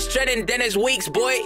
it's trending, then it's weeks, boy.